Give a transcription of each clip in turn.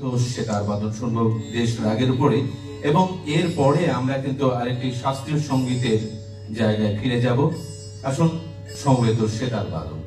তো সেতার বাদন শুনব দেশ রাগের উপরে। এবং এর পরে আমরা কিন্তু আরেকটি শাস্ত্রীয় সঙ্গীতের জায়গায় ফিরে যাব। আসুন সমবেত সেতার বাদন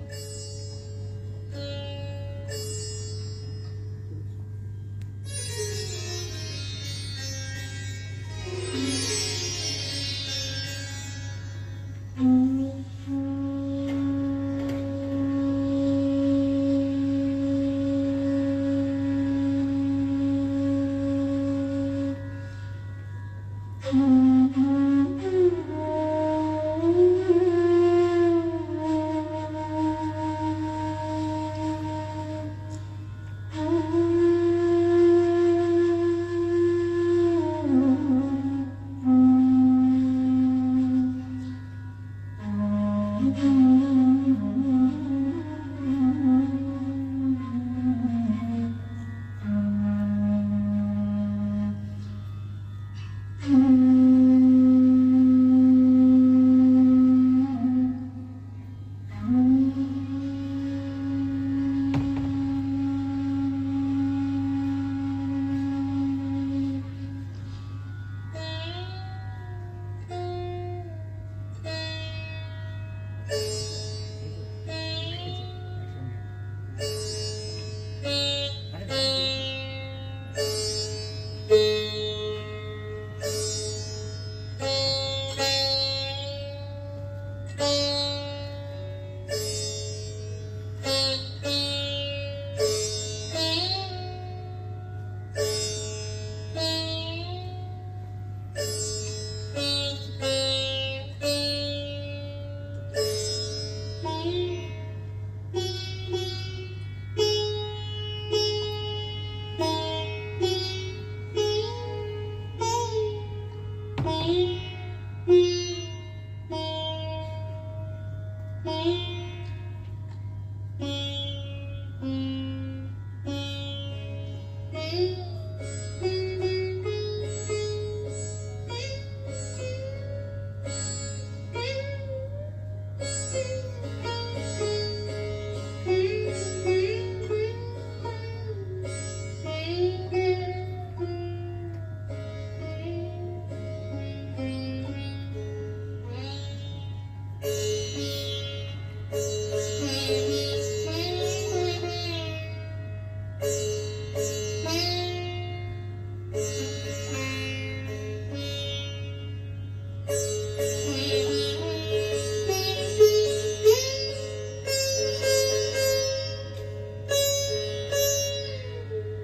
Hum.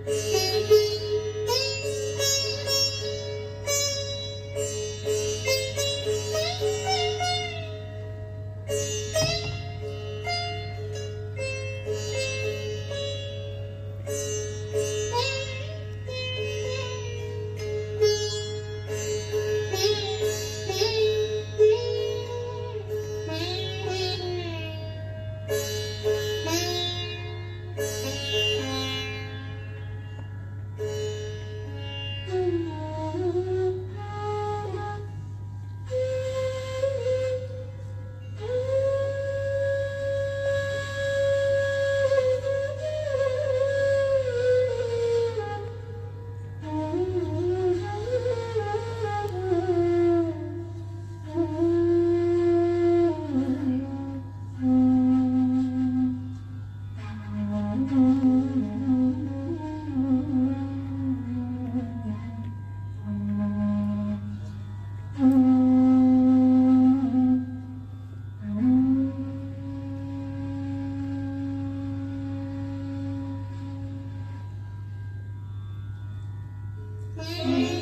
Yeah. Mm-hmm.